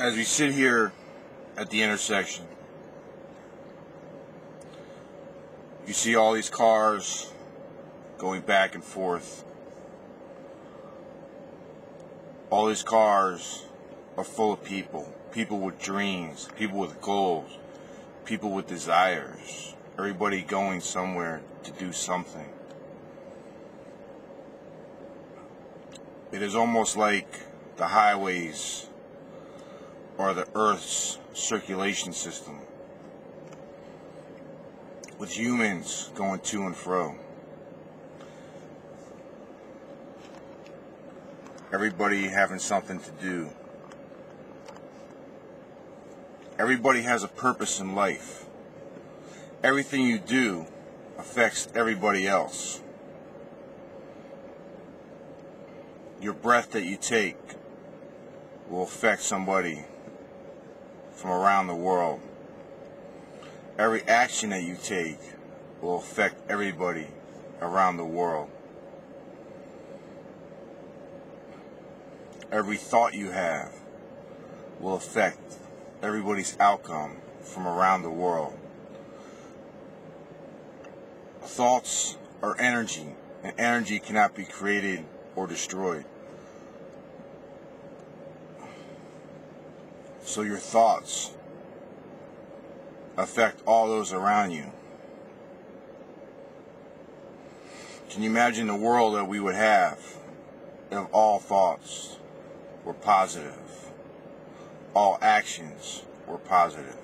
as we sit here at the intersection, you see all these cars going back and forth. All these cars are full of people. People with dreams, people with goals, people with desires. Everybody going somewhere to do something. It is almost like the highways are the Earth's circulation system, with humans going to and fro. Everybody having something to do. Everybody has a purpose in life. Everything you do affects everybody else. Your breath that you take will affect somebody from around the world. Every action that you take will affect everybody around the world. Every thought you have will affect everybody's outcome from around the world. Thoughts are energy, and energy cannot be created or destroyed. So your thoughts affect all those around you. Can you imagine the world that we would have if all thoughts were positive? All actions were positive.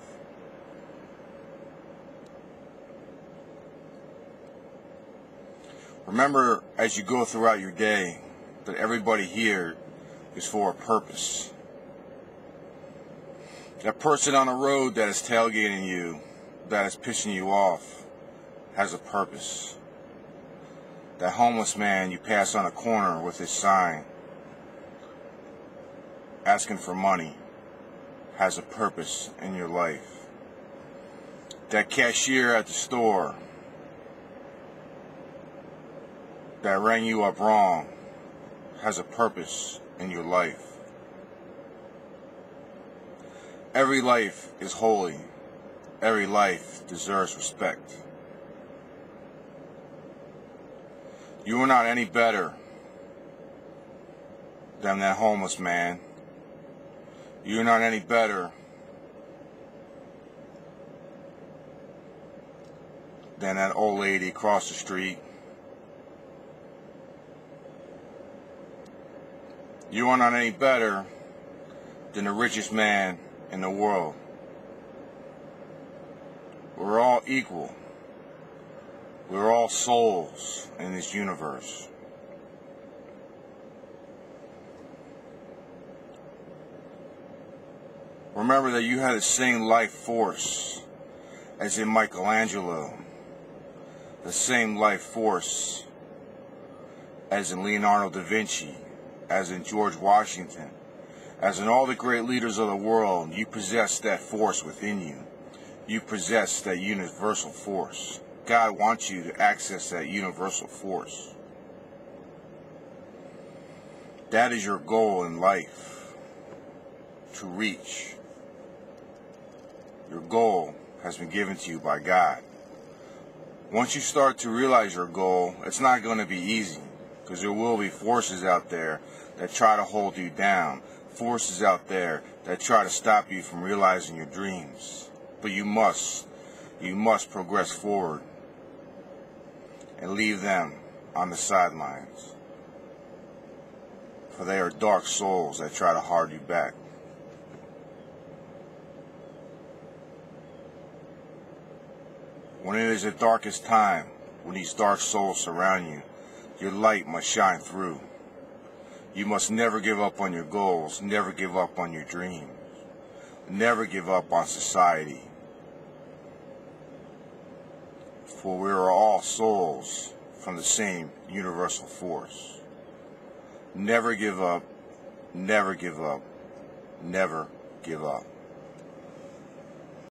Remember as you go throughout your day that everybody here is for a purpose. That person on the road that is tailgating you, that is pissing you off, has a purpose. That homeless man you pass on a corner with his sign asking for money has a purpose in your life. That cashier at the store that rang you up wrong has a purpose in your life. Every life is holy. Every life deserves respect. You are not any better than that homeless man. You're not any better than that old lady across the street. You are not any better than the richest man in the world. We're all equal. We're all souls in this universe. Remember that you had the same life force as in Michelangelo, the same life force as in Leonardo da Vinci, as in George Washington, as in all the great leaders of the world, you possess that force within you. You possess that universal force. God wants you to access that universal force. That is your goal in life to reach. Your goal has been given to you by God. Once you start to realize your goal, it's not going to be easy because there will be forces out there that try to hold you down, forces out there that try to stop you from realizing your dreams. But you must, you must progress forward and leave them on the sidelines. For they are dark souls that try to hard you back. When it is the darkest time, when these dark souls surround you, your light must shine through. You must never give up on your goals, never give up on your dreams, never give up on society. For we are all souls from the same universal force. Never give up, never give up, never give up.